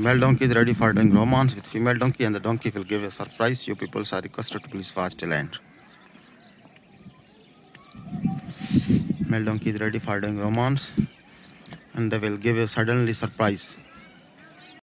male donkey is ready for doing romance with female donkey and the donkey will give a surprise. You people are requested to please watch till end. Male donkey is ready for doing romance and they will give a suddenly surprise.